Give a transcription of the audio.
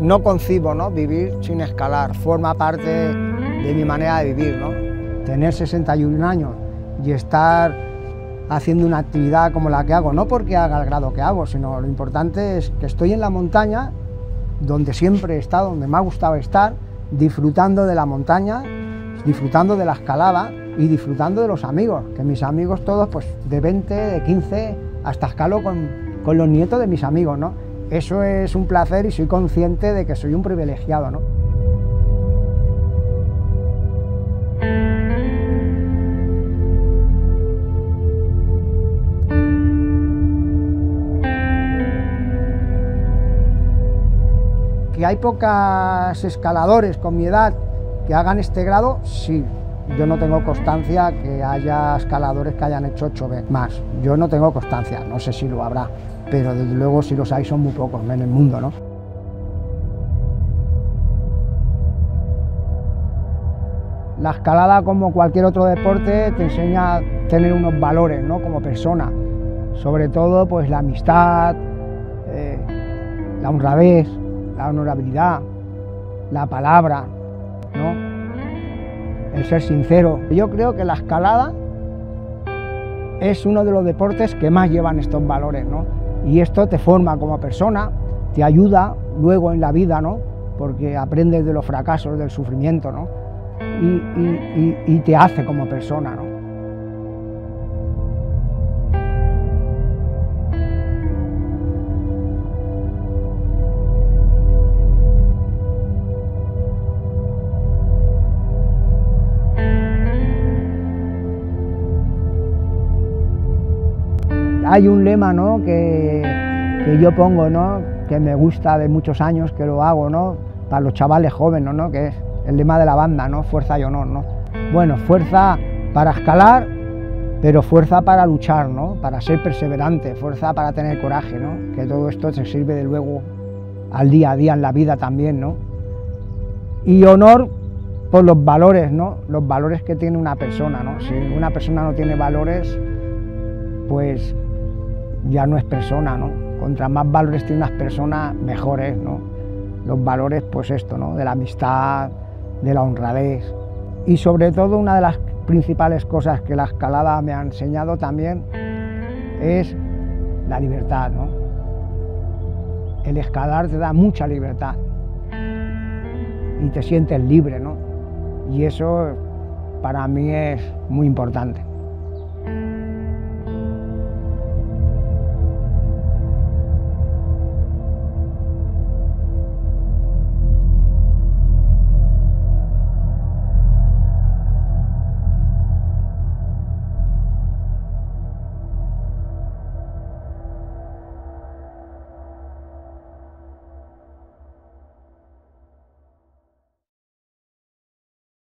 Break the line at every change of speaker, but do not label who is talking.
No concibo ¿no? vivir sin escalar, forma parte de mi manera de vivir. ¿no? Tener 61 años y estar haciendo una actividad como la que hago, no porque haga el grado que hago, sino lo importante es que estoy en la montaña, donde siempre he estado, donde me ha gustado estar, disfrutando de la montaña, disfrutando de la escalada y disfrutando de los amigos, que mis amigos todos, pues de 20, de 15, hasta escalo con, con los nietos de mis amigos, ¿no? Eso es un placer y soy consciente de que soy un privilegiado. ¿no? ¿Que hay pocas escaladores con mi edad que hagan este grado? Sí, yo no tengo constancia que haya escaladores que hayan hecho ocho veces más. Yo no tengo constancia, no sé si lo habrá pero desde luego si los hay son muy pocos en el mundo. ¿no? La escalada, como cualquier otro deporte, te enseña a tener unos valores ¿no? como persona, sobre todo pues, la amistad, eh, la honradez, la honorabilidad, la palabra, ¿no? El ser sincero. Yo creo que la escalada es uno de los deportes que más llevan estos valores. ¿no? Y esto te forma como persona, te ayuda luego en la vida, ¿no? Porque aprendes de los fracasos, del sufrimiento, ¿no? Y, te hace como persona, ¿no? Hay un lema ¿no? que, yo pongo, ¿no? que me gusta de muchos años, que lo hago ¿no? para los chavales jóvenes, ¿no? que es el lema de la banda, ¿no? fuerza y honor. ¿no? Bueno, fuerza para escalar, pero fuerza para luchar, ¿no? para ser perseverante, fuerza para tener coraje, ¿no? que todo esto se sirve de luego al día a día en la vida también. ¿no? Y honor por los valores, ¿no? los valores que tiene una persona. ¿no? Si una persona no tiene valores, pues ya no es persona, ¿no? Contra más valores tiene unas personas, mejores, ¿no? Los valores, pues esto, ¿no? De la amistad, de la honradez. Y sobre todo una de las principales cosas que la escalada me ha enseñado también es la libertad, ¿no? El escalar te da mucha libertad y te sientes libre, ¿no? Y eso para mí es muy importante.